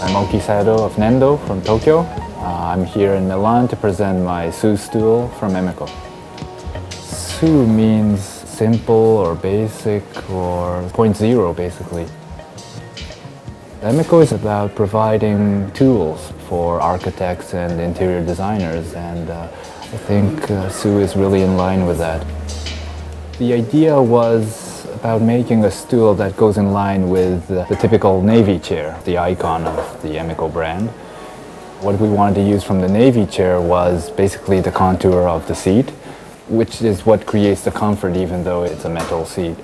I'm Oki Sato of Nendo from Tokyo. Uh, I'm here in Milan to present my Su stool from Emeco. Su means simple or basic or point zero basically. Emeco is about providing tools for architects and interior designers and uh, I think uh, Su is really in line with that. The idea was about making a stool that goes in line with the typical Navy chair, the icon of the Emeco brand. What we wanted to use from the Navy chair was basically the contour of the seat, which is what creates the comfort even though it's a metal seat.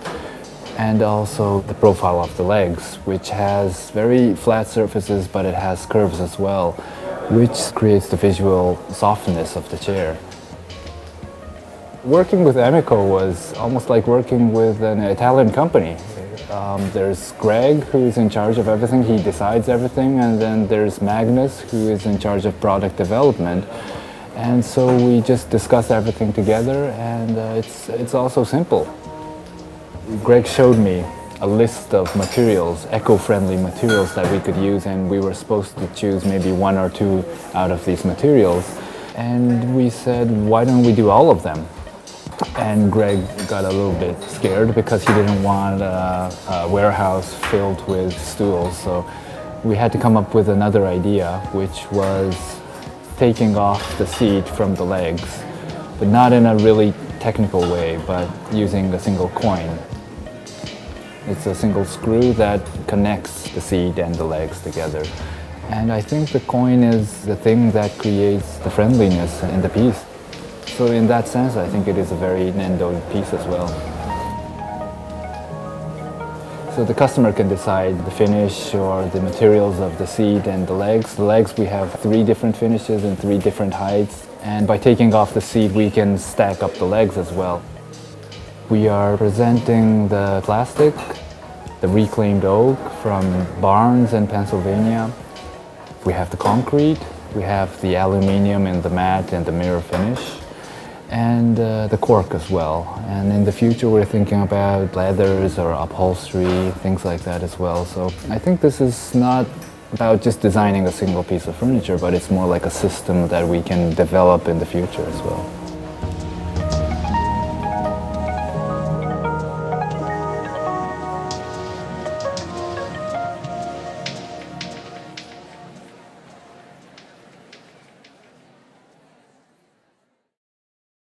And also the profile of the legs, which has very flat surfaces but it has curves as well, which creates the visual softness of the chair. Working with Emeco was almost like working with an Italian company. Um, there's Greg, who's in charge of everything. He decides everything. And then there's Magnus, who is in charge of product development. And so we just discuss everything together, and uh, it's, it's also simple. Greg showed me a list of materials, eco-friendly materials that we could use, and we were supposed to choose maybe one or two out of these materials. And we said, why don't we do all of them? And Greg got a little bit scared because he didn't want a, a, warehouse filled with stools. So we had to come up with another idea, which was taking off the seat from the legs, but not in a really technical way, but using a single coin. It's a single screw that connects the seat and the legs together. And I think the coin is the thing that creates the friendliness in the piece. So in that sense, I think it is a very Nendo piece as well. So the customer can decide the finish or the materials of the seat and the legs. The legs, we have three different finishes and three different heights. And by taking off the seat, we can stack up the legs as well. We are presenting the plastic, the reclaimed oak from Barnes in Pennsylvania. We have the concrete, we have the aluminium and the matte and the mirror finish and uh, the cork as well. And in the future we're thinking about leathers or upholstery, things like that as well. So I think this is not about just designing a single piece of furniture, but it's more like a system that we can develop in the future as well.